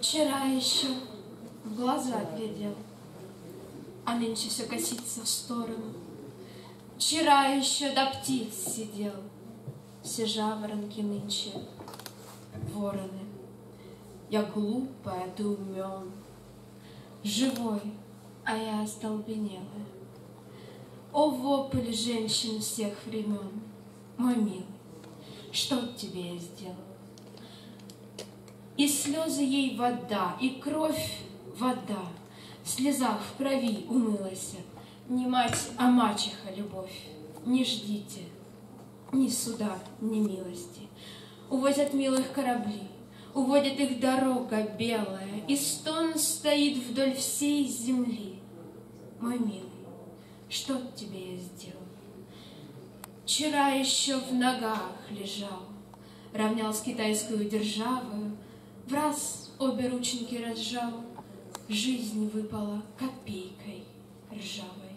Вчера еще в глаза глядел, а нынче все косится в сторону. Вчера еще до птиц сидел, все жаворонки нынче вороны. Я глупая, ты умен, живой, а я остолбенелая. О, вопль женщин всех времен, мой милый, что тебе я сделал? И слезы ей вода, и кровь вода, В слезах в крови умылась. Не мать, а мачеха любовь. Не ждите ни суда, ни милости. Увозят милых корабли, Уводит их дорога белая, И стон стоит вдоль всей земли. Мой милый, что тебе я сделал? Вчера еще в ногах лежал, Равнял с китайскую державою, в раз обе рученьки разжал, Жизнь выпала копейкой ржавой.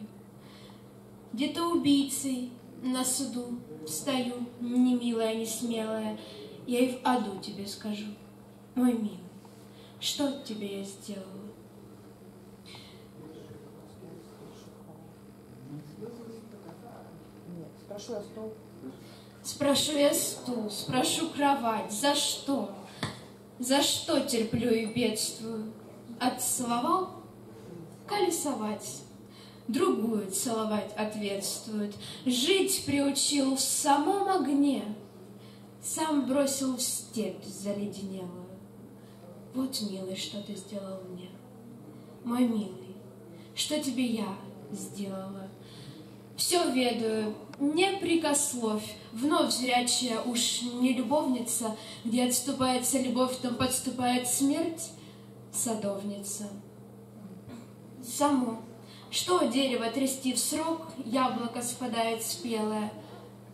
Где-то убийцей на суду Стою, не милая, не смелая, Я и в аду тебе скажу, мой милый, Что тебе я сделала? Спрошу я стол. Спрошу я стул, спрошу кровать, за что? За что терплю и бедствую? Отцеловал? Колесовать. Другую целовать ответствует. Жить приучил в самом огне. Сам бросил в степь заледенелую. Вот, милый, что ты сделал мне. Мой милый, что тебе я сделала? Все ведаю, не прикословь, Вновь зрячая уж не любовница, Где отступается любовь, там подступает смерть, Садовница. Само, что дерево трясти в срок, Яблоко спадает спелое,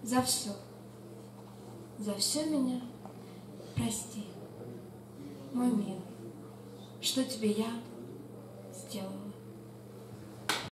За все, за все меня. Прости, Мой милый, что тебе я сделала?